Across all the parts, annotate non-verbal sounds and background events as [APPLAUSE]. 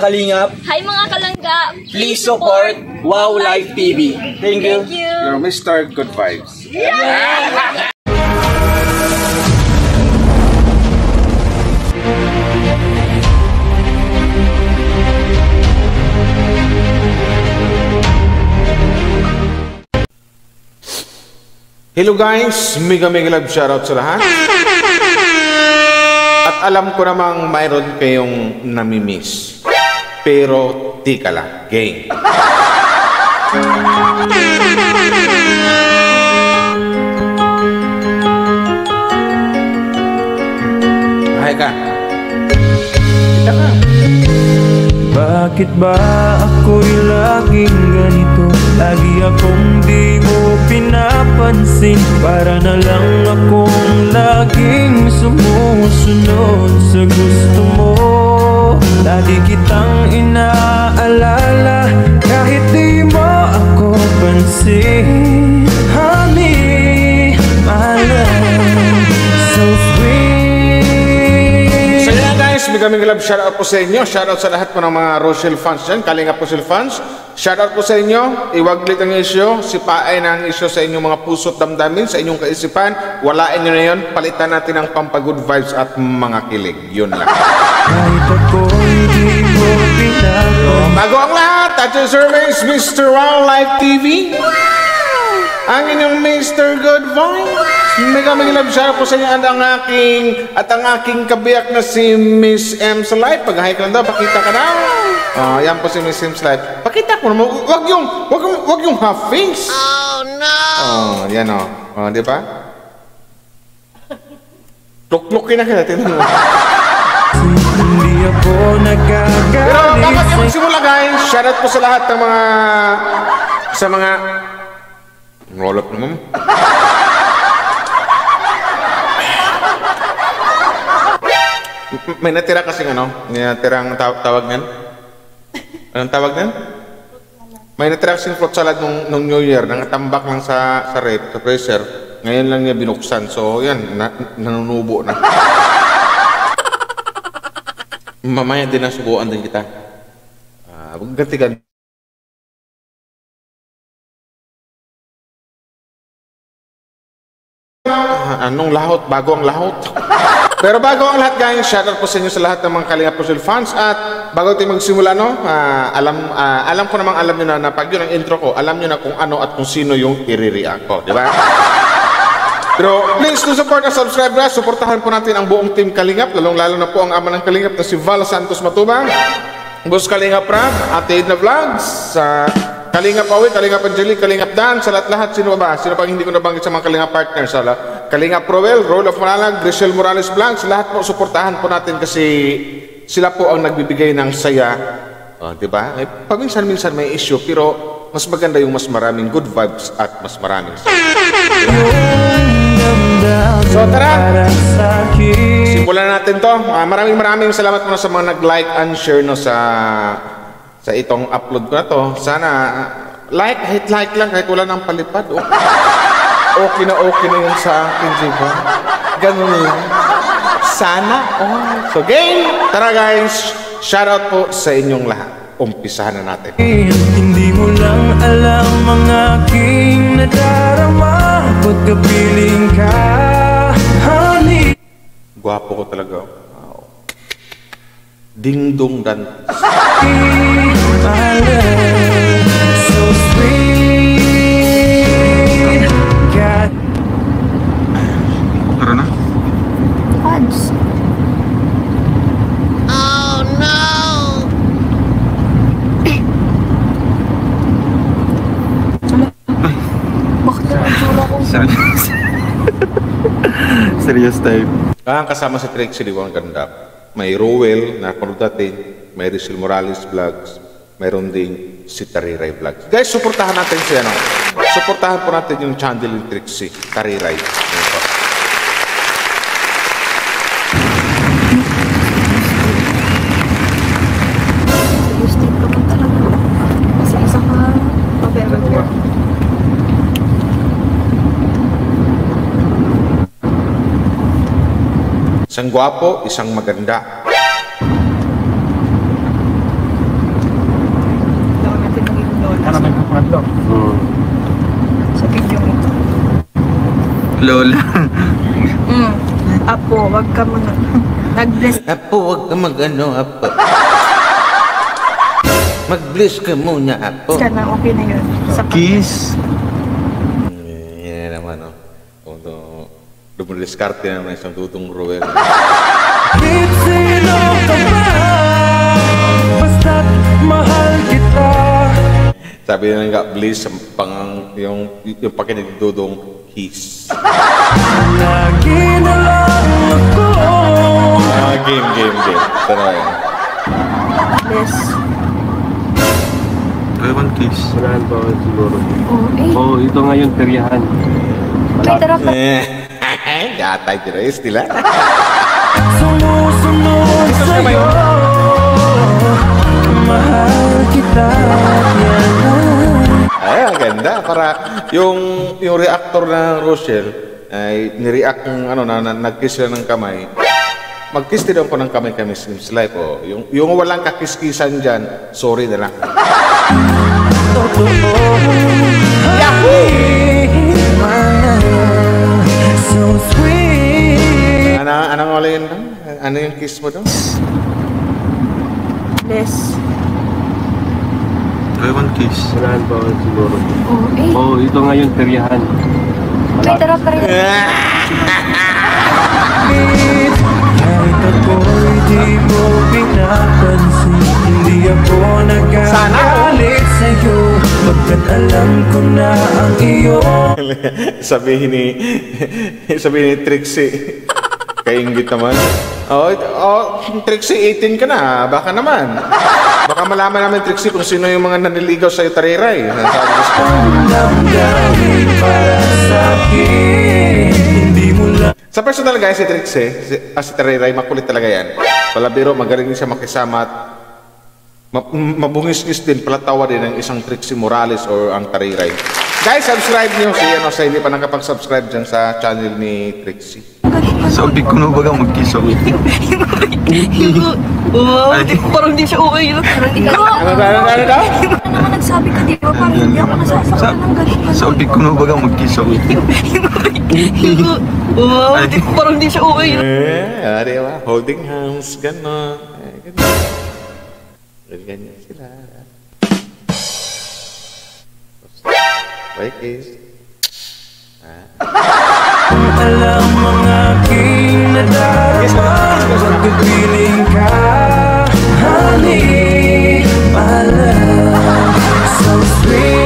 Kalingap, Hi mga kalangga! please support Wow Live TV. Thank you. Thank you! You're Mr. Good Vibes. Hello guys, mega mega love shoutout sa lahat. At alam ko namang mayroon kayong namimiss. Pero di ka lang, gang. Bahay ka. Kita ka. Bakit ba ako'y laging ganito? Lagi akong di mo pinapansin. Para na lang akong laging sumusunod sa gusto mo. Lagi kitang inaalala Kahit di mo ako pansin mega love shoutout po sa inyo. Shoutout sa lahat po ng mga Rochelle fans dyan. Kalinga po fans. Shoutout po sa inyo. Iwaglit ang isyo. Sipain ang isyo sa inyong mga puso't damdamin, sa inyong kaisipan. Walain nyo na yun. Palitan natin ang pampagood vibes at mga kilig. Yun lang. Kahit ako'y di mo pinapansin Bago ang lahat, at yung surveys, Mr. Wow Live TV. Ang inyong Mr. Good Vibes. Mega mega love shoutout po sa inyo at ang aking at ang aking kabiyak na si Miss M live. Pag hi ka lang daw, pakita ka daw. Ah, yan po si Miss M live. Pakita ko naman. Wag yung wag yung wag yung half face. Oh no. Oh, yan oh. Oh, di ba? Luk-lukin na kita, tingnan mo. Hindi ako nagagalit Pero tayo sa'yo. magsimula guys, shoutout po sa lahat ng mga sa mga roll up naman. May natira kasi ano, may natirang taw- tawag niyan. Anong tawag niyan? May natira kasing fruit salad nung, nung New Year, nangatambak lang sa, sa rep, sa freezer. Ngayon lang niya binuksan. So, yan, na, nanunubo na. Mamaya din ang subuan din kita. Ah, uh, ganti-ganti. Ah, anong lahot? Bago ang lahot. Pero bago ang lahat guys, shoutout po sa inyo sa lahat ng mga Kalinga Puzzle fans at bago tayo magsimula no, ah, alam ah, alam ko namang alam niyo na, na pag yun ang intro ko, alam niyo na kung ano at kung sino yung i-react ko, di ba? [LAUGHS] Pero please to support and subscribe guys. Suportahan po natin ang buong team Kalingap, lalong-lalo na po ang ama ng Kalingap na si Val Santos Matubang, Boss Kalingap Rab, Ate Edna Vlogs, sa Kalingap Awi, Kalingap Angelique, Kalingap Dan, sa lahat-lahat, sino ba? Sino pang hindi ko nabanggit sa mga Kalingap partners? Sa la- Kalingap Roel, Roll of Manalag, Grisel Morales Vlogs, lahat po suportahan po natin kasi sila po ang nagbibigay ng saya. Oh, di ba? Eh, paminsan-minsan may issue, pero mas maganda yung mas maraming good vibes at mas maraming. So, tara! Simulan natin to. Ah, maraming maraming salamat muna sa mga nag-like and share no sa sa itong upload ko na to. Sana like, hit like lang kahit wala nang palipad. Oh. Okay na okay na yun sa akin, di ba? Ganun lang. Sana. Oh. So, game! Tara guys! Shoutout po sa inyong lahat. Umpisahan na natin. Hindi mo lang alam ang aking nadarama Pagkapiling ka, honey Gwapo ko talaga. Ding dong dan. My love, so sweet God Tara na. Serious type Ah, kasama si Trixie Liwang Ganda. May Rowell na natin, may Rizal Morales Vlogs, mayroon din si Tariray Vlogs. Guys, suportahan natin si ano. Suportahan po natin yung channel ni Trixie, Tariray. Isang gwapo, isang maganda. Sa video mo. Lola. Mm. Apo, wag ka mo na. Nag-bless. Apo, wag ka mag-ano, apo. Mag-bless ka muna, apo. Ka na, okay na yun. Sa Kiss. Dumadiskarte naman isang tutong Ruel. Kahit sino ka ba Basta't mahal kita Sabi na nga, bless, ang pang, yung, yung pakinagdudong kiss. Lagi na lang ako Ah, game, game, game. Yan. bless. Ewan kiss. Pa ako siguro. Oh, eh. Oo, ito ngayon, peryahan. May tara pa. Eh, yatay tira, nila. Sumusunod sa'yo Mahal kita Ay, ang ganda. Para yung, yung reactor ng Rochelle, ay nireact ng ano, na, na nag-kiss sila ng kamay. Mag-kiss din ako ng kamay kami sa Life. Oh. Yung, yung walang kakis-kisan dyan, sorry na lang. So sweet Ano, anong wala yun doon? Ano yung kiss mo doon? Bless. Ewan kiss. Unahan pa ako siguro. Oh, eh. Oo, ito ngayon, peryahan. May tara pa rin. Kahit ako'y di mo pinapansin Hindi ako nagagalit sa'yo Pagkat alam ko na ang iyo. [LAUGHS] Sabihin ni [LAUGHS] sabihin ni Trixie. [LAUGHS] Kaingit naman. Oh, oh Trixie 18 ka na. Baka naman. Baka malaman namin Trixie kung sino yung mga naniligaw sa tariray. Sabi sa Sa personal guys, si Trixie, si, ah, si Tariray, makulit talaga yan. Palabiro, magaling siya makisama at ma- m- mabungis-ngis din, palatawa din ng isang Trixie Morales or ang Tariray. Guys, subscribe niyo si ano sa hindi pa nakapag-subscribe dyan sa channel ni Trixie. Sabi ko na baga mag-kiss ako Wow, di, parang di siya okay. Parang ikaw. Ano ano ano ano daw? Ano naman nagsabi ka, di ba? Parang hindi ako nasasaktan ng ganito. Sabi ko na baga mag-kiss ako Wow, di, parang di siya okay. Eh, ah, di ba? Holding hands, gano'n. Eh, ganyan. Ganyan sila. Right, kiss. Alam ang aking nadarama Pagkapiling ka Honey, my love So sweet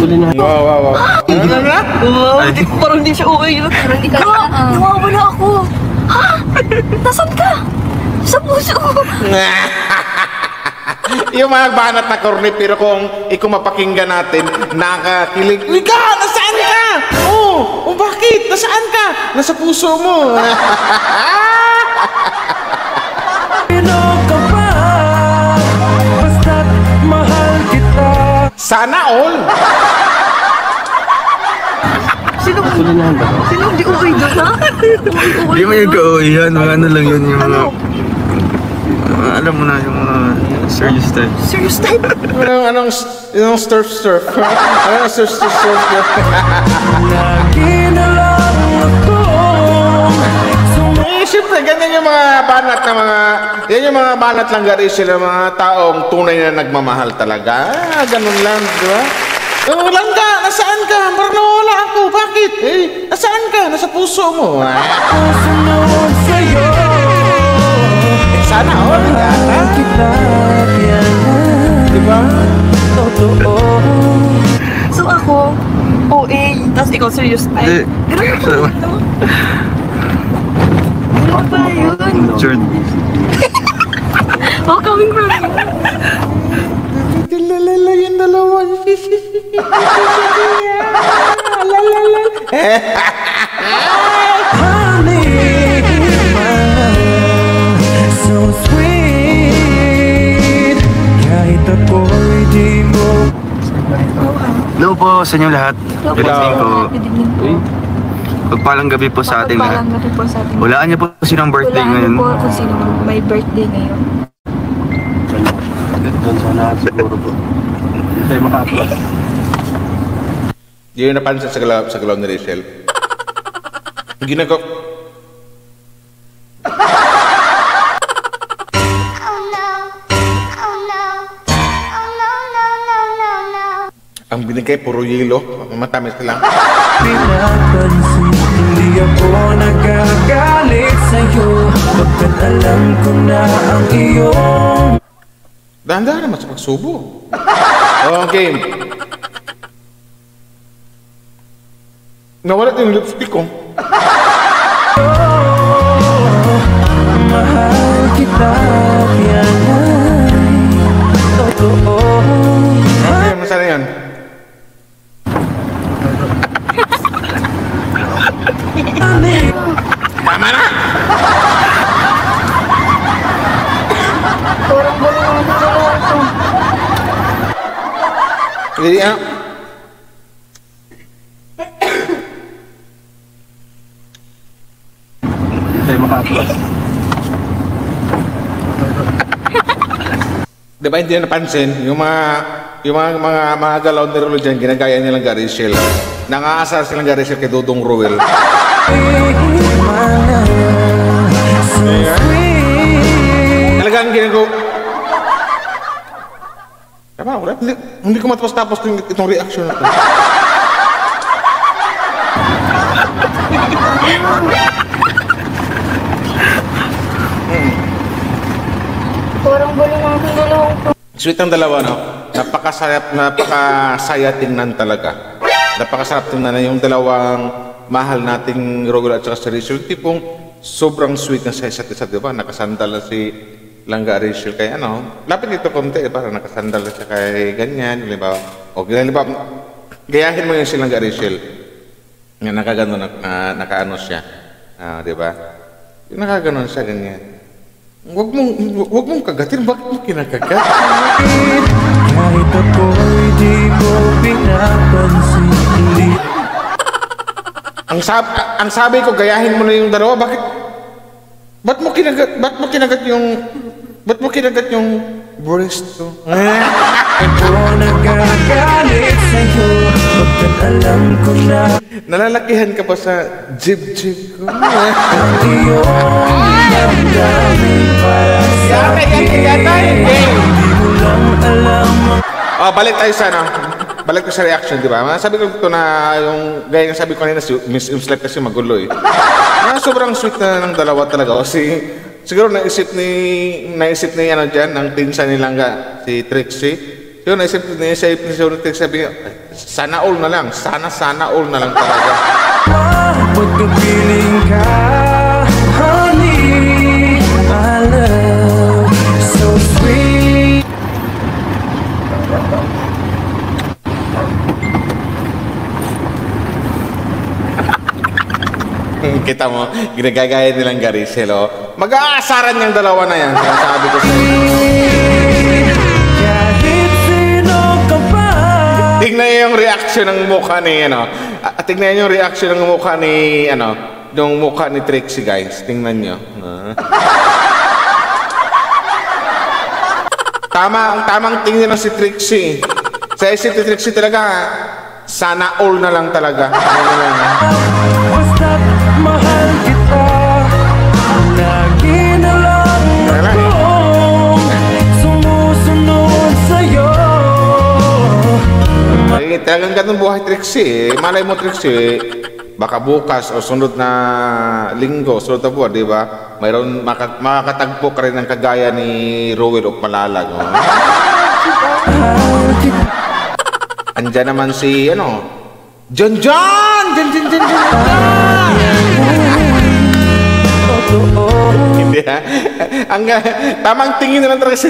Uli na. Wow, wow, wow. Ano na na? Wow, di, parang di siya okay. Parang ikaw. Nawawa na ako. Ha? Nasaan ka? Sa puso ko. yung mga banat na kornet, pero kung ikaw mapakinggan natin, nakakilig. Liga, nasaan ka? Oh, oh, bakit? Nasaan ka? Nasa puso mo. [LAUGHS] Sana all. Sino? Ulinahan ba? Sino hindi okay doon, [LAUGHS] ha? Hindi mo yung kauwihan, mga ano lang yun yung mga Ano? mga alam mo na yung mga serious type. Serious type? Anong, anong, anong surf surf? [LAUGHS] Anong surf surf surf? Lagi na lang ako Eh, siyempre, ganyan yung mga banat na mga, yan yung mga banat lang gari sila, mga taong tunay na nagmamahal talaga. Ah, ganun lang, di ba? Nawalan ka, nasaan ka? Parang nawala ako, bakit? Eh, nasaan ka? Nasa puso mo. Ah, Susunod sa'yo sana all, Di ba? Totoo So ako, OA, tapos ikaw serious type. Ganun ba? no? Ganun ba yun? Sure. [LAUGHS] Oh, coming from you. Lalala yung dalawa. Lalala. So sweet Kahit ako'y di mo Hello po sa inyo lahat. Good evening po. Pagpalang gabi po sa ating lahat. Mapagpalang gabi po sa ating Walaan niyo po sinong birthday ngayon. po may birthday ngayon. Doon sa lahat siguro po. Hindi tayo. Yun yung napansin sa galaw, sa galaw ni Rachel. Ginagawa, Oh no. Oh no. Oh no, no, no, no, no. ang binigay puro yelo. Matamis lang. Pinapansin Hindi ako nagagalit sa'yo Bakit alam ko na ang iyong Dahan-dahan naman sa pagsubo. [LAUGHS] oh, game. Nawala yung lipstick ko. mahal kita ay totoo Okay, yan. Tama na! Hindi ah. Hindi tayo makaatras. Di ba hindi na napansin? Yung mga yung mga mga, mga galaw ni Rolo dyan, ginagaya nilang Gary Shell. Nangaasar silang Gary Shell kay Dudong Ruel. Tama. Hindi, hindi ko matapos-tapos itong, itong reaction na to. Parang gulo naman sa dalawa ko. Sweet ang dalawa, no? Napakasarap, napakasaya tingnan talaga. Napakasarap tingnan na yung dalawang mahal nating Rogol at saka Rachel. Yung tipong sobrang sweet na sa isa't isa, di ba? Nakasandal na si Langga Rachel kay ano. Lapit dito konti, eh, parang nakasandal na siya kay ganyan, ba? O ba? Gayahin mo yung si Langga Rachel. Nga nakagano, na, na, nakaano siya. Ah, di ba? Yung nakaganon siya, ganyan. Huwag mong, huwag mong kagatin. Bakit mo kinakagat? Kahit ako'y di mo pinapansin Hindi Ang sab ang sabi ko gayahin mo na yung dalawa. Bakit Ba't mo kinagat ba't mo kinagat yung ba't mo kinagat yung breast to? ako nagagalit sa'yo Bakit alam ko na Nalalakihan ka pa sa jib-jib ko. ang iyong damdamin para sa akin Hindi mo lang alam ang oh, balik tayo sa ano. Balik ko sa reaction, di ba? Sabi ko dito na yung gaya ng sabi ko kanina si Miss Imslep kasi magulo eh. Na sobrang sweet na ng dalawa talaga kasi siguro naisip ni naisip ni ano diyan ng pinsan nilang ga, si Trixie. Siguro naisip naisip ni si Trixie sabi niya, "Ay, sana all na lang, sana sana all na lang talaga. pagkapiling ka Kita mo, ginagagaya nilang Garicel, oh. Mag-aasaran yung dalawa na yan. Sabi ko sa Kahit sino ka pa Tingnan niyo yung reaction ng mukha ni, ano. Ah, tingnan niyo yung reaction ng mukha ni, ano, yung mukha ni Trixie, guys. Tingnan niyo. Ah. Tama, ang tamang tingin ng si Trixie. Sa isip ni Trixie talaga, sana all na lang talaga. Ano na lang. Ay, talagang ganun buhay Trixie. eh. Malay mo Trixie, baka bukas o sunod na linggo, sunod na buwan, di ba? Mayroon maka, makakatagpo ka rin ng kagaya ni Rowell o Malalag. Oh. Andyan naman si, ano, John John! John John John John! Hindi ha? Ang uh, tamang tingin na lang talaga si,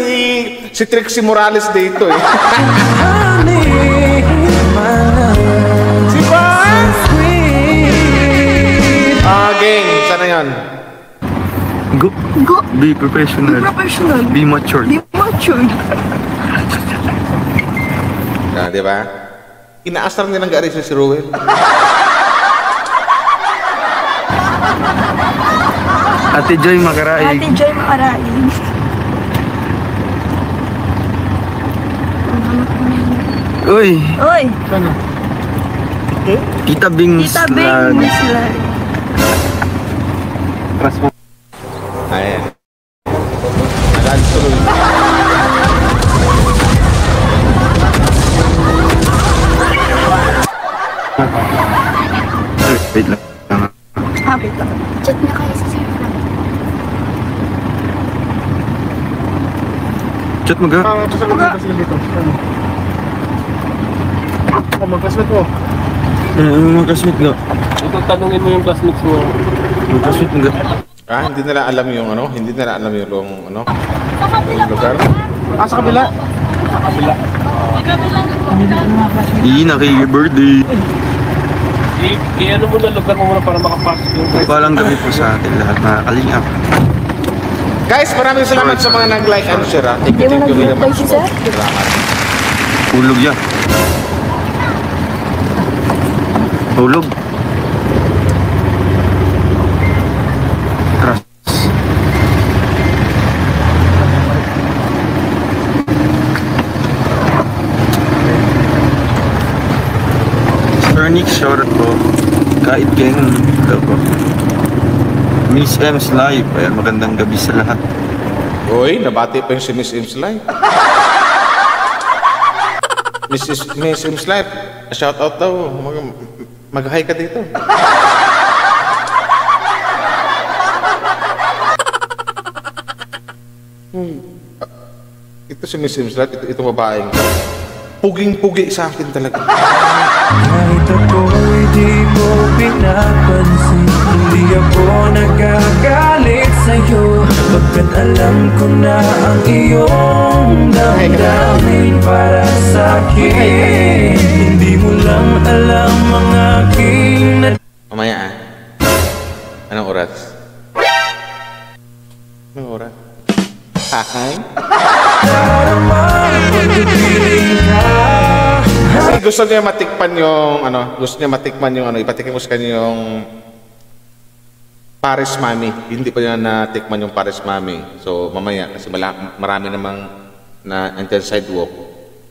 si Trixie Morales dito eh. [LAUGHS] Ah, sana yon. Go. Go. Be professional. Professional. Be mature. Di matured. Ah, di ba? Inaasar nilang gari si Rowell. Ate Joy Makaraig. Ate Joy Makaraig. Uy, Uy, Tita Bings. Tita Bing Vlog. sila. Trust mo. Ayan. Nagalit tuloy. Wait lang. Habit lang. Chat na kayo sa Sir. Chat mo ga. Ah, dito sila dito. Ano? Oh, mag-classmate mo. Ano mga classmate ga? Ito, tanungin mo yung classmates mo. Ah, hindi nila alam yung ano, hindi nila alam yung ano, yung lugar. Ah, sa kabila. Sa kabila. Hindi na kay birthday. I-ano mo na lugar mo muna para makapasok yung Palang gabi po sa atin lahat na kalingap. Guys, maraming salamat sa mga nag-like and share. ah. Thank you, thank you very much. Salamat. Hulog ya. Hulog. Nick, shoutout po. Kahit daw po. Miss M's live. Ayan, magandang gabi sa lahat. Uy, nabati pa yung si Miss Im's Life. Miss, Is- Miss Im's Life, shout out daw. Mag, mag-hi ka dito. Hmm. Ito si Miss Im's Life, ito, ito babaeng. Puging-pugi sa akin talaga. Kahit ako'y di mo pinapansin Hindi ako nagagalit sa'yo. Pagkat alam ko na ang iyong damdamin para sa'kin. Hindi mo lang alam ang aking Gusto niya matikman yung ano, gusto niya matikman yung ano, ipatikim ko sa kanya yung Paris Mami. Hindi pa niya natikman yung Paris Mami. So mamaya kasi mala, marami namang na andyan sidewalk,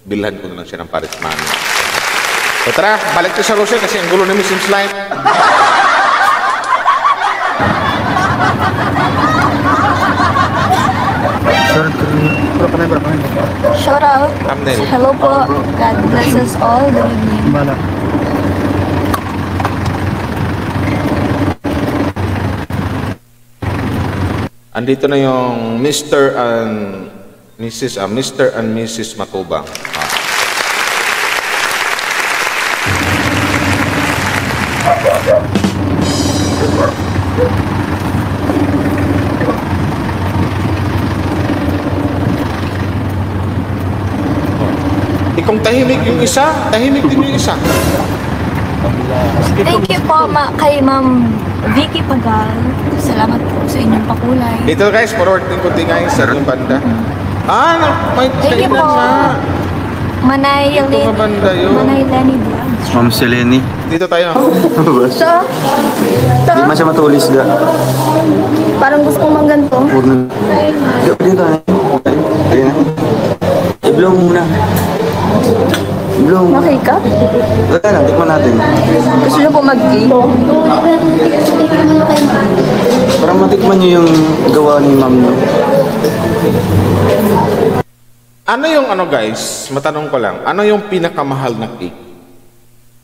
bilhan ko na lang siya ng Paris Mami. So tara, balik ko sa Rochelle kasi ang gulo ni Miss Slime. Shoutout ka rin. Shout out. Thumbnail. Hello po. God bless us all. Good evening. Bala. Andito na yung Mr. and Mrs. ah, Mr. and Mrs. Matubang. Ah. Ikong tahimik yung isa, tahimik din yung isa. Thank you po ma kay Ma'am Vicky Pagal. Salamat po sa inyong pakulay. Dito guys, forward din kunti guys sa yung banda. Ah, na- may Thank you po. siya. Manay Ito Lenny. ka banda yun. Manay Lenny Vlogs. Ma'am Selene. Dito tayo. [LAUGHS] So, Hindi man siya matulis da. parang gusto kong mangganto. Huwag na. Dito, dito. Ayun na. I-blow muna. Okay ka? Wala lang, tikman natin. Gusto niyo po mag-gay? Para matikman niyo yung gawa ni ma'am. no? Ano yung ano guys, matanong ko lang, ano yung pinakamahal na cake?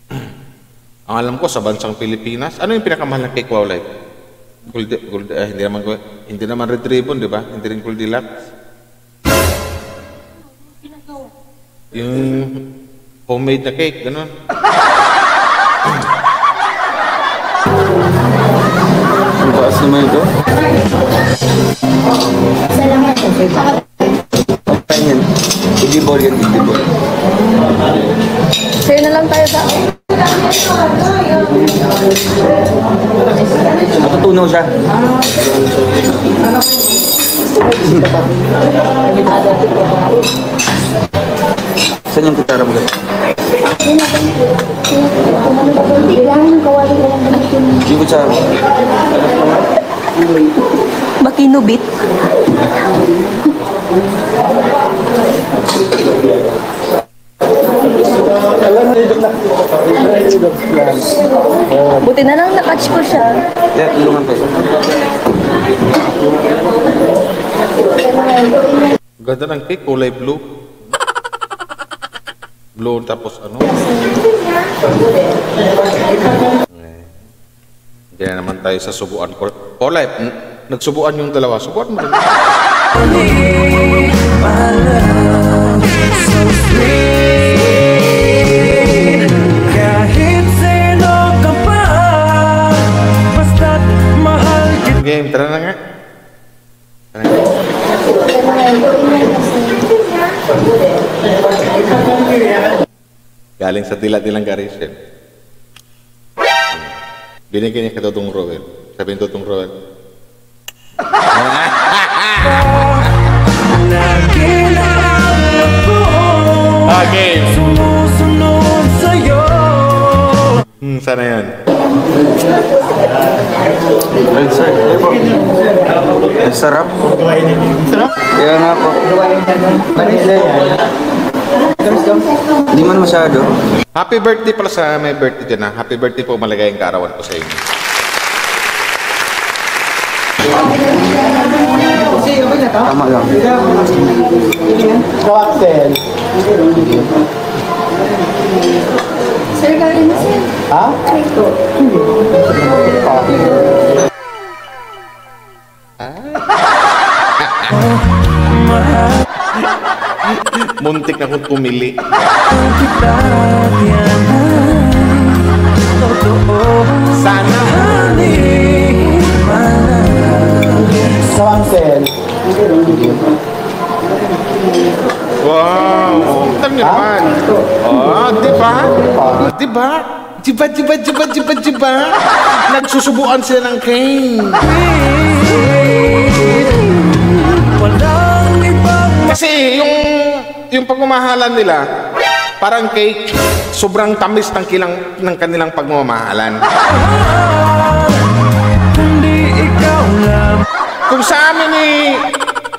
[CLEARS THROAT] Ang alam ko sa bansang Pilipinas, ano yung pinakamahal na cake wow like? Gold, gold, eh, hindi naman hindi naman red ribbon, di ba? Hindi rin Goldilocks. Yung homemade na cake, ganun. Ang taas naman ito. Ganyan. Igibol yan, igibol. Sa'yo na lang tayo sa Natutunaw siya. Saan yung kutsara mo ganyan? Yung kutsara mo. Makinubit. Buti na lang na-catch ko siya. Yeah, tulungan tayo. Ganda ng cake, kulay blue. Blue tapos ano? Eh, Hindi na naman tayo sa subuan ko. Olay, n- nagsubuan yung dalawa. Subuan mo rin. Game, tara na nga. Tara na. Galing sa tila-tilang Garishel. Binigyan niya kay Totong Roel. Sabihin Totong Roel. Ako Okay. Sumusunod sa'yo Hmm, sana yan. Ay, sir. Ang sarap. Sarap? Kaya nga po. Hindi man masyado. Happy birthday pala sa may birthday dyan ha. Happy birthday po, maligayang kaarawan ko sa inyo. Tama lang. Sir, gawin mo sir. Muntik na kong pumili. kita Yan ay totoo Sana. Wow! Niyo naman. Oh? Oh, di ba? Di ba, di ba, di ba, di ba, di ba? Nagsusubuan sila ng cane. Kasi yung yung pagmamahalan nila, parang cake, sobrang tamis ng kilang ng kanilang pagmamahalan. Kung sa amin ni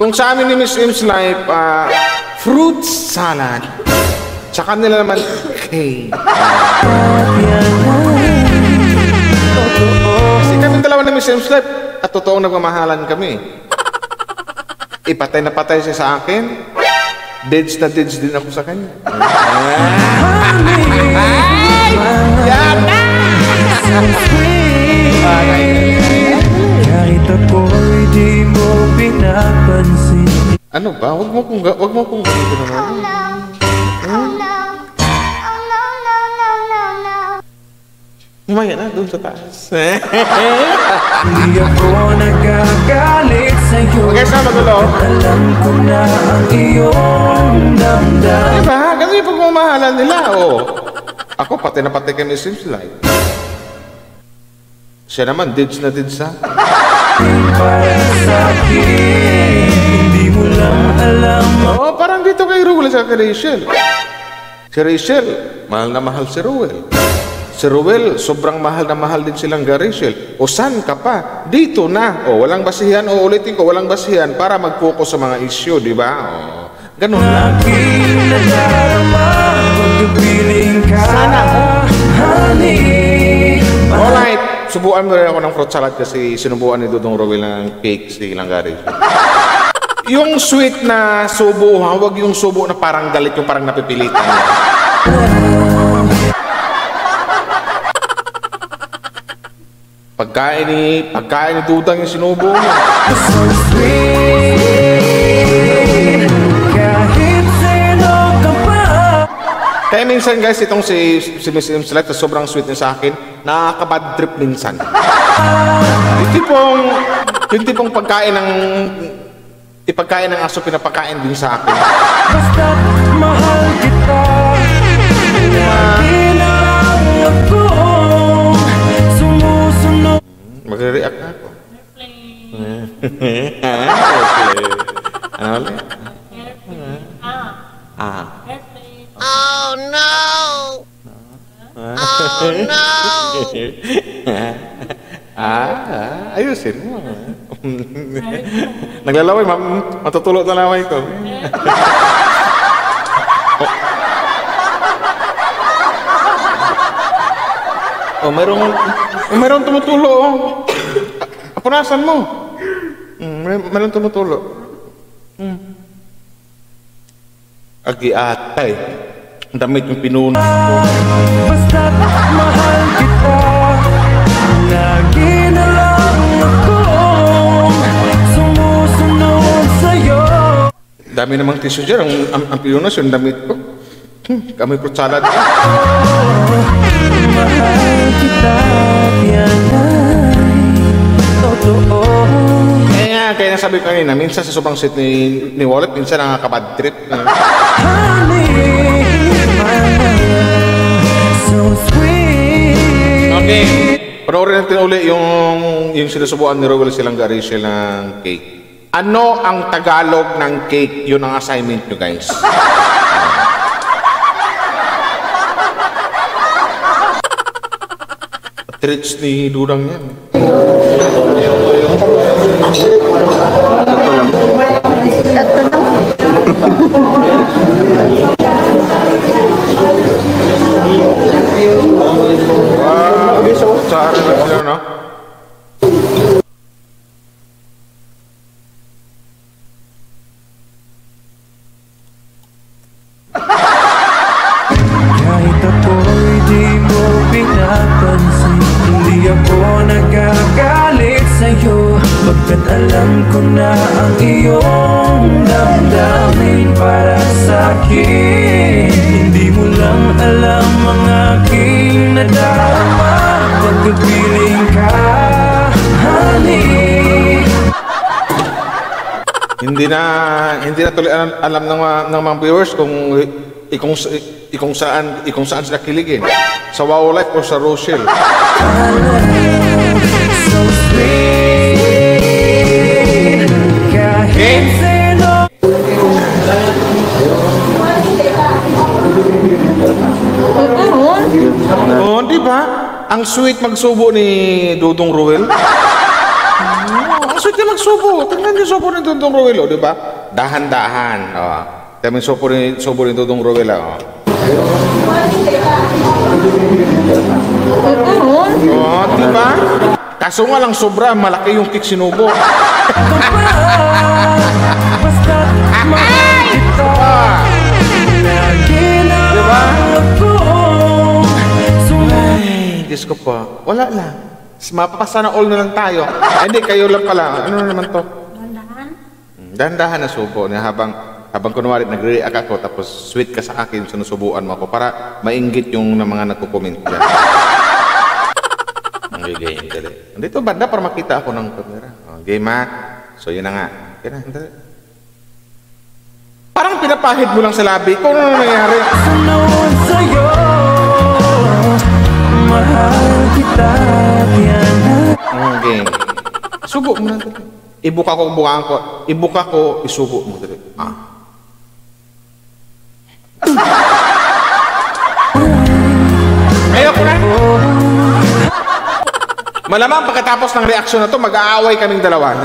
kung sa amin ni Miss Im's life, ah, fruit salad. Sa kanila naman, cake. Kasi kami dalawa ni Miss Im's life, at totoong nagmamahalan kami. Ipatay na patay siya sa akin. Deads na deads din ako sa kanya. Kahit ako'y di mo pinapansin Ano ba? Wag mo kong ga- wag mo kong gamitin naman. Oh Humaya na doon sa taas. Di ako nagagalit sa'yo Okay, sama dulo. Alam ko na ang iyong damdam Diba? Ganun yung pagmamahalan nila, oh. Ako, pati na pati kami Sims Life. Siya naman, dids na dids ha. para sa'kin Hindi alam Oo, parang dito kay Ruel sa kay Rachel. Si Rachel, mahal na mahal si Ruel. Si Ruel, sobrang mahal na mahal din silang ga Rachel. O saan ka pa? Dito na. O, walang basihan. O, ulitin ko, walang basihan para mag-focus sa mga issue, di ba? O, ganun ka Sana Alright, subuan mo rin ako ng fruit salad kasi sinubuan ni Dudong Rowel ng cake si Langgari. [LAUGHS] yung sweet na subo, ha? Huwag yung subo na parang galit, yung parang napipilitan. [LAUGHS] Pagkain ni, pagkain ni Dudang yung sinubo mo. So sweet Kahit sino ka pa Kaya minsan guys, itong si, si Miss M Select, sobrang sweet niya sa akin, nakaka-bad trip minsan. yung tipong, yung tipong pagkain ng, ipagkain ng aso, pinapakain din sa akin. Basta't mahal kita Naglalaway, ma'am. Matutulog na laway ko. Oh, mayroong, oh, mayroong tumutulo, oh. Ah, Punasan mo. Mm, may, mayroong tumutulo. Mm. Agi atay. Ang damit yung pinuno. Basta't mahal kita Lagi Dami namang tissue dyan. Ang, ang, ang pinunas yung damit ko. Hmm, kami fruit salad. Mahal kita totoo Kaya nga, kaya nasabi ko kanina, minsan sa sobrang sweet ni, ni Wallet, minsan nakakabad trip. Okay. Panoorin natin uli yung, yung sinusubuan ni Rowell silang Rachel ng cake. Ano ang Tagalog ng cake? Yun ang assignment nyo, guys. Treats ni Dudang yan. Wow, tsara na sila, no? Na tuloy alam, alam ng, mga, ng mga viewers kung ikung ikung saan ikung saan sila kiligin. Sa Wow Life o sa Rochelle. Oh, di ba? Ang sweet magsubo ni Dudong Ruel. Niya magsubo. Tingnan niyo subo ni Dudong Ruel, oh, di ba? Dahan-dahan. Oh. Tingnan niyo subo ni, subo ni Dudong Ruel, oh. Oh, di ba? Kaso nga lang sobra, malaki yung kick sinubo. Basta't mahal kita Diba? Ay, Diyos ko po. Wala lang. Mapapasa na all na lang tayo. Ay, hindi, kayo lang pala. Ano na naman to? Dandahan? Dandahan na subo. Na habang, habang kunwari nagre-react ako, tapos sweet ka sa akin, sinusubuan mo ako para mainggit yung na mga nagko-comment dyan. Ang game, dali. Dito banda para makita ako ng camera. Oh, game ha. So yun na nga. Okay na, dali. Parang pinapahid mo lang sa labi. Kung ano nangyayari. Sunod sa'yo Mahal kita Game. Subo mo na. Ibuka ko, bukaan ko. Ibuka ko, isubo mo dali. Ah. Ayoko na. Malamang pagkatapos ng reaksyon na to, mag-aaway kaming dalawa. So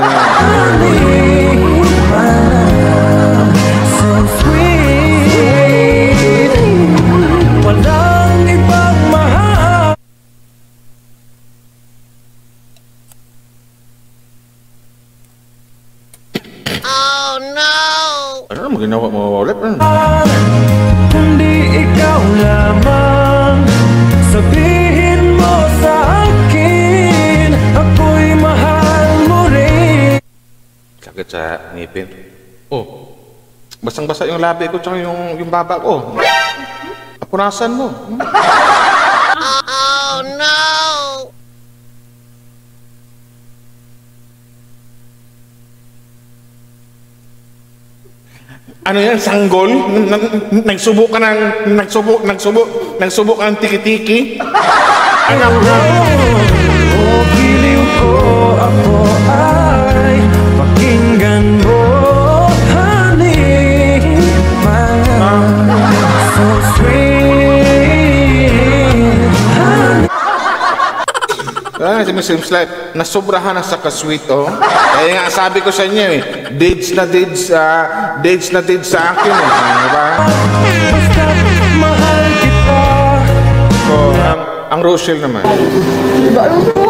ginawa mo ulit? Kundi ikaw lamang Sabihin mo sa akin Ako'y mahal mo rin Sakit sa ngipin. Oh. Basang-basa yung labi ko tsaka yung, yung baba ko. Apunasan mo. Ano yan? Sanggol? Nagsubo ka ng... Nagsubo, nagsubo, nagsubo ka ng tiki-tiki? Ano na? O giliw ko ako ay Ah, si Miss Sims Life, nasobrahan na sa kasweet, oh. Kaya nga sabi ko sa inyo, eh, dates na dates, ah, dates na dates sa akin, eh. Diba? Basta't mahal kita So, um, Ang Rochelle naman. Pero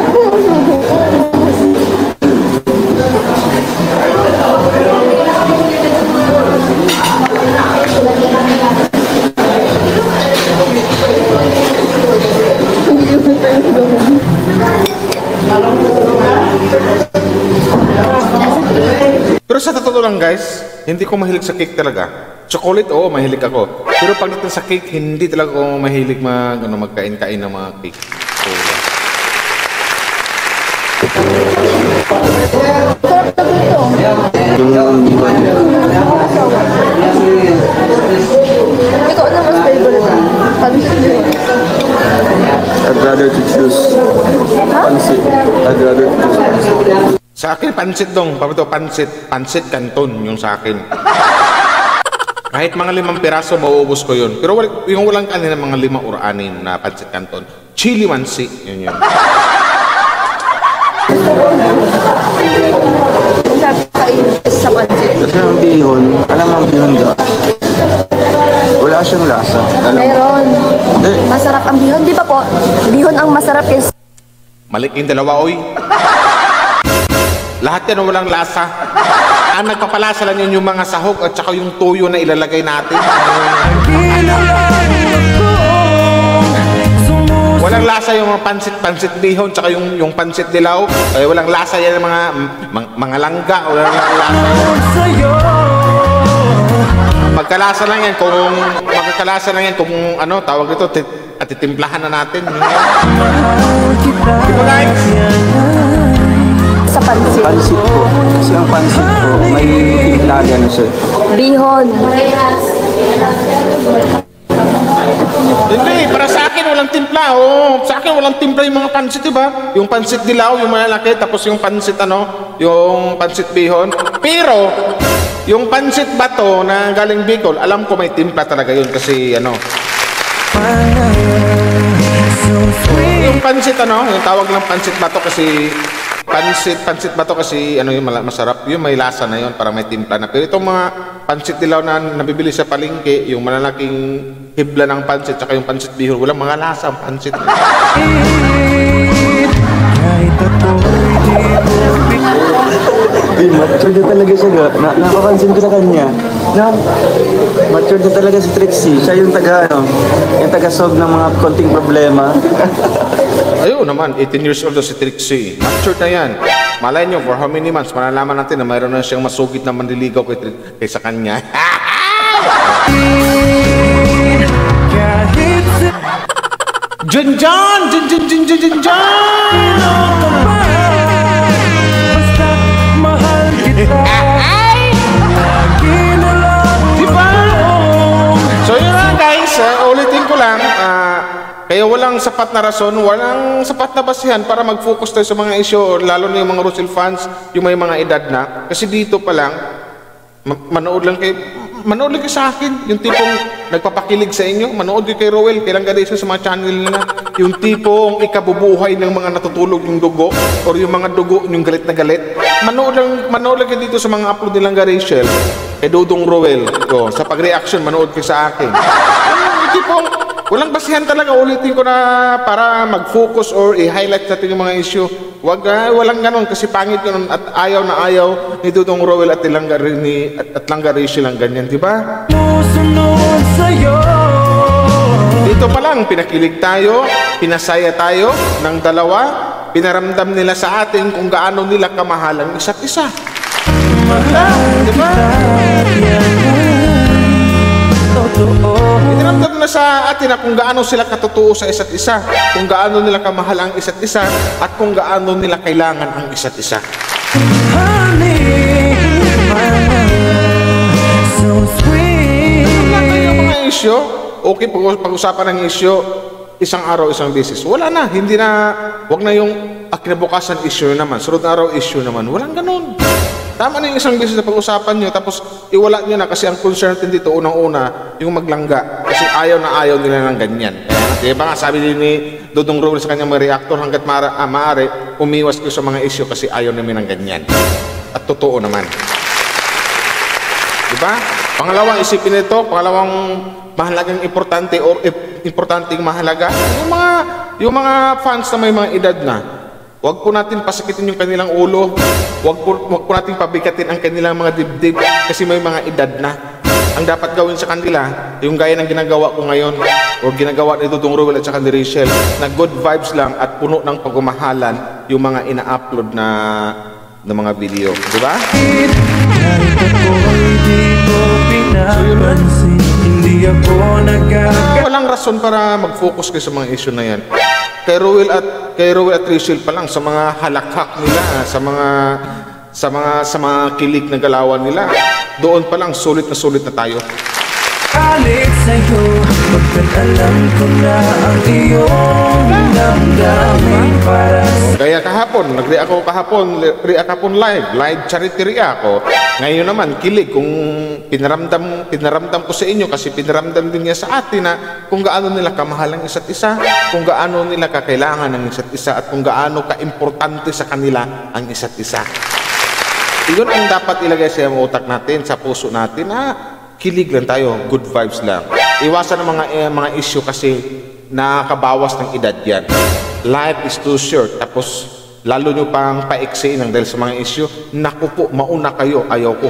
lang guys, hindi ko mahilig sa cake talaga. Chocolate, oo, mahilig ako. Pero pagdating sa cake, hindi talaga ako mahilig mag, ano, magkain-kain ng mga cake. So, Ikaw na mas favorite. Pansin I'd rather to choose pansit. I'd rather to choose. Sa akin, pansit dong. Paano pansit? Pansit canton yung sa akin. Kahit mga limang piraso, mauubos ko yun. Pero wal- yung walang kanina mga lima or anim na pansit canton, chili mansi, yun yun. Sa pansin. Kasi ang bihon, alam mo ang bihon ka? Wala siyang lasa. Alam? Meron. Masarap ang bihon. Di ba po? Bihon ang masarap is Malik yung dalawa, oy. Lahat yan walang lasa. Ang nagpapalasa lang yun yung mga sahog at saka yung tuyo na ilalagay natin. Walang lasa yung mga pansit-pansit bihon tsaka yung yung pansit dilaw. Ay, walang lasa yan mga mga, mga langga. Walang lasa. Magkalasa lang yan kung magkakalasa lang yan kung ano tawag ito tit- at titimplahan na natin. Ba guys? Sa pansin. pansit po. Kasi ang pansit po, may timpla na siya. Bihon. Hindi, para sa akin walang timpla. Oh, sa akin walang timpla yung mga pansit, di ba? Yung pansit dilaw, yung malalaki, tapos yung pansit ano, yung pansit bihon. Pero yung pansit bato na galing Bicol, alam ko may timpla talaga yun kasi ano. Yung pansit ano, yung tawag lang pansit bato kasi pansit pansit bato kasi ano yung masarap yung may lasa na yun para may timpla na pero itong mga pansit dilaw na nabibili sa palengke yung malalaking hibla ng pansit tsaka yung pansit bihon walang mga lasa ang pansit Kahit ako'y di mature na talaga siya. ga. Na, napapansin ko na kanya. Na, mature na talaga si Trixie. Siya yung taga, ano, yung taga-solve ng mga konting problema. [LAUGHS] ayun naman 18 years old na si Trixie mature na yan. Malay nyo for how many months malalaman natin na mayroon na siyang masugid na manliligaw kay, kay sa kanya. Kahit sa Jun Jun! Jun Jun Jun kaya walang sapat na rason, walang sapat na basihan para mag-focus tayo sa mga issue, lalo na yung mga Russell fans, yung may mga edad na. Kasi dito pa lang, ma- manood lang kayo, manood lang kayo sa akin, yung tipong nagpapakilig sa inyo, manood kayo kay Rowell, kailang ganito sa mga channel nila, yung tipong ikabubuhay ng mga natutulog yung dugo, or yung mga dugo, yung galit na galit. Manood lang, manood lang kayo dito sa mga upload nilang kay Rachel, kay Dudong Rowell, o, sa pag-reaction, manood kayo sa akin. Yung tipong, walang basihan talaga, ulitin ko na para mag-focus or i-highlight natin yung mga issue. Wag, ah, walang ganon kasi pangit yun at ayaw na ayaw ni Dudong Rowell at Langga, ni, at, at Langga Rachel ganyan, di ba? Dito pa lang, pinakilig tayo, pinasaya tayo ng dalawa, pinaramdam nila sa atin kung gaano nila kamahal ang isa't isa. Di ba? Totoo Itiramdam na sa atin na kung gaano sila katotoo sa isa't isa, kung gaano nila kamahal ang isa't isa, at kung gaano nila kailangan ang isa't isa. Honey So sweet Wala mga isyo, okay, pag- pag-usapan ng isyo, isang araw, isang beses. Wala na, hindi na, wag na yung ah, kinabukasan issue naman, sunod na araw issue naman. Walang ganun. Tama na yung isang beses na pag-usapan nyo, tapos iwala nyo na kasi ang concern natin dito, unang-una, yung maglangga. Kasi ayaw na ayaw nila ng ganyan. Kaya ba nga sabi din ni Dudong Rowell sa kanyang mga reactor, hanggat mara, ah, maaari, umiwas ko sa mga issue kasi ayaw namin ng ganyan. At totoo naman. Di ba? Pangalawang isipin nito, pangalawang mahalagang importante or ip- importanteng mahalaga, yung mga Yung mga fans na may mga edad na, Huwag po natin pasakitin yung kanilang ulo. Huwag po, huwag po natin pabigatin ang kanilang mga dibdib kasi may mga edad na. Ang dapat gawin sa kanila, yung gaya ng ginagawa ko ngayon o ginagawa ni Dudong Ruel at saka ni Rachel, na good vibes lang at puno ng pagmamahalan yung mga ina-upload na na mga video. Di ba? Walang rason para mag-focus kayo sa mga issue na yan. Kay Ruel at kay Ruel at Rachel pa lang sa mga halakhak nila, sa mga sa mga sa mga kilig na galawan nila. Doon pa lang sulit na sulit na tayo. Kalit sa'yo Pagkat alam ko na ang iyong damdamin para sa Kaya kahapon, nag-react ako kahapon, react kahapon live, live charity react ako. Ngayon naman, kilig kung pinaramdam, pinaramdam ko sa inyo kasi pinaramdam din niya sa atin na kung gaano nila kamahal ang isa't isa, kung gaano nila kakailangan ng isa't isa at kung gaano ka-importante sa kanila ang isa't isa. Yun ang dapat ilagay sa utak natin, sa puso natin na kilig lang tayo, good vibes lang. Iwasan ang mga eh, mga issue kasi nakakabawas ng edad yan. Life is too short. Tapos lalo nyo pang paiksiin ng dahil sa mga issue, naku po, mauna kayo, ayaw ko.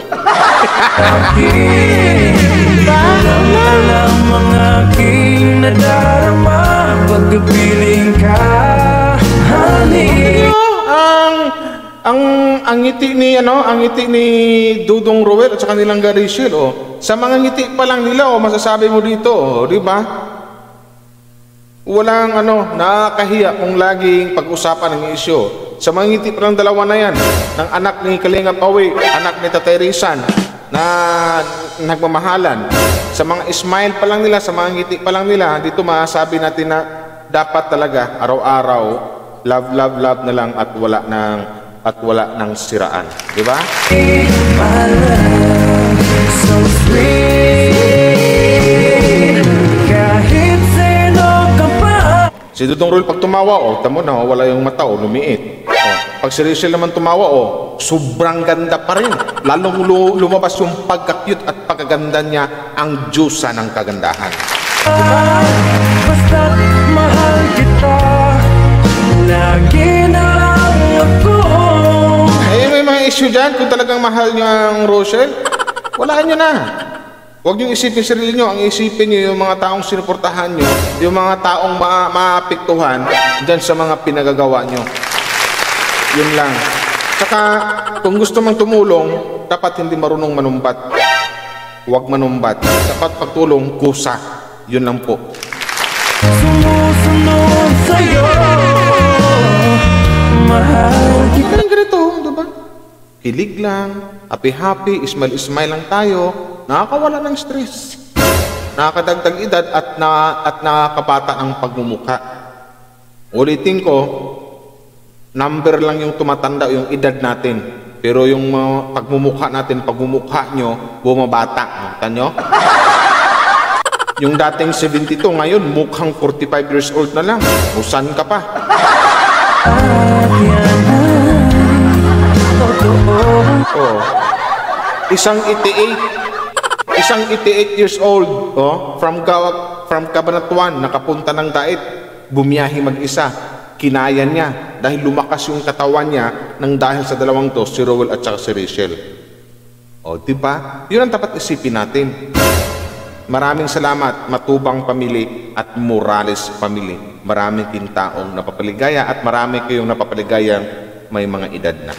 aking nadarama Pagkapiling ang ang ngiti ni ano, ang ngiti ni Dudong Roel at sa kanilang Garishil oh. Sa mga ngiti pa lang nila oh, masasabi mo dito, oh, di ba? Walang ano, nakakahiya kung laging pag-usapan ng issue. Sa mga ngiti pa lang dalawa na yan, ng anak ni Kalinga Pawi, anak ni Tatay Rizan, na nagmamahalan. Sa mga smile pa lang nila, sa mga ngiti pa lang nila, dito masasabi natin na dapat talaga araw-araw love, love, love na lang at wala ng at wala ng siraan. Di ba? So Si Dudong Roel pag tumawa, oh, tamo na, wala yung mata, oh, lumiit. Oh, pag si Rachel naman tumawa, oh, sobrang ganda pa rin. Lalong lu- lumabas yung pagka-cute at pagkaganda niya, ang jusa ng kagandahan. Basta't issue dyan, kung talagang mahal niyo ang Rochelle, walaan niyo na. Huwag niyo isipin sarili niyo, ang isipin niyo yung mga taong sinuportahan niyo, yung mga taong ma maapektuhan dyan sa mga pinagagawa niyo. Yun lang. Tsaka, kung gusto mang tumulong, dapat hindi marunong manumbat. Huwag manumbat. Dapat pagtulong, kusa. Yun lang po. Sumusunod sa'yo Mahal kita ganito, di ba? Hilig lang, happy-happy, smile-smile lang tayo, nakakawala ng stress. Nakakadagdag edad at, na, at nakakabata ng pagmumukha. Ulitin ko, number lang yung tumatanda yung edad natin. Pero yung mga pagmumukha natin, pagmumukha nyo, bumabata. Nakita nyo? [LAUGHS] Yung dating 72, ngayon mukhang 45 years old na lang. Usan ka pa. Oh. Isang 88. Isang 88 years old, oh, from Gawag, from Cabanatuan, nakapunta ng Dait, bumiyahe mag-isa. Kinaya niya dahil lumakas yung katawan niya nang dahil sa dalawang to, si Rowell at saka si Rachel. O, di ba? Yun ang dapat isipin natin. Maraming salamat, Matubang Pamili at Morales Pamili. Maraming king taong napapaligaya at marami kayong napapaligayang may mga edad na.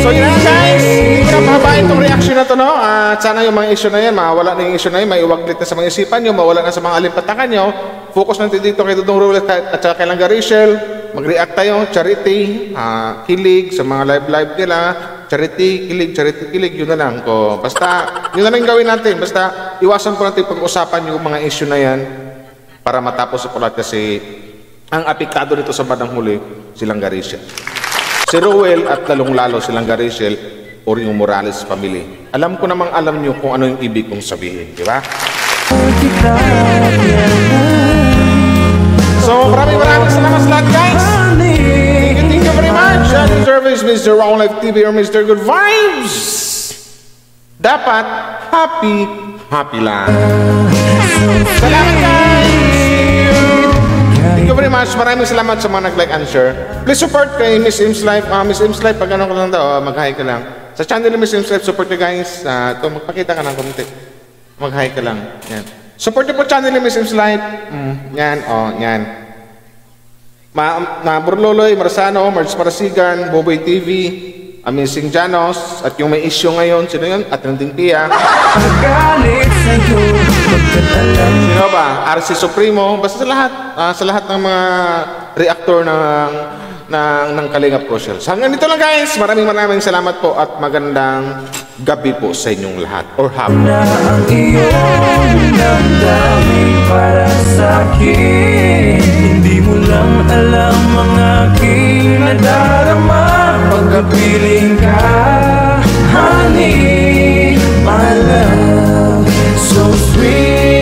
So yun na guys, hindi ko na pahabain reaction na to no. At sana yung mga issue na yan, mawala na yung issue na yan, may iwaglit na sa mga isipan nyo, mawala na sa mga alimpatakan nyo. Focus natin dito kay Dudong Ruel at saka kay Langga Rachel. Mag-react tayo, charity, ah, kilig sa mga live-live nila. Charity, kilig, charity, kilig, yun na lang ko. Basta, yun na lang gawin natin. Basta, iwasan po natin pag-usapan yung mga issue na yan para matapos sa lahat kasi ang apektado nito sa bandang huli, si Langga Rachel. Si Rowell at lalong-lalo silang Garishel o yung Morales family. Alam ko namang alam nyo kung ano yung ibig kong sabihin, di ba? So, maraming maraming salamat sa lahat, guys! Thank you, thank you very much! At service, Mr. Wrong Life TV or Mr. Good Vibes! Dapat happy, happy lang. Salamat guys! Much. Maraming salamat sa mga nag-like and share. Please support kay Miss Im's Life. Ah, Miss Im's Life, pag ano ko lang daw, ah, mag-hi ka lang. Sa channel ni Miss Im's Life, support nyo guys. Ah, ito, magpakita ka ng konti. Mag-hi ka lang. Yan. Support po channel ni Miss Im's Life. Mm, yan, oh, yan. Ma, na Burloloy, Marsano, Marge Marasigan, Boboy TV, Amazing Janos, at yung may issue ngayon, sino yun? At Nanding Pia. Sino ba? RC Supremo, basta sa lahat, ah, sa lahat ng mga reactor ng ng ng Kalinga Pro Shells. Hanggang dito lang guys. Maraming maraming salamat po at magandang gabi po sa inyong lahat or hapon. na ang iyong damdamin para sa'kin Hindi mo lang alam ang aking nadarama Pagkapiling ka, honey, my love, so sweet.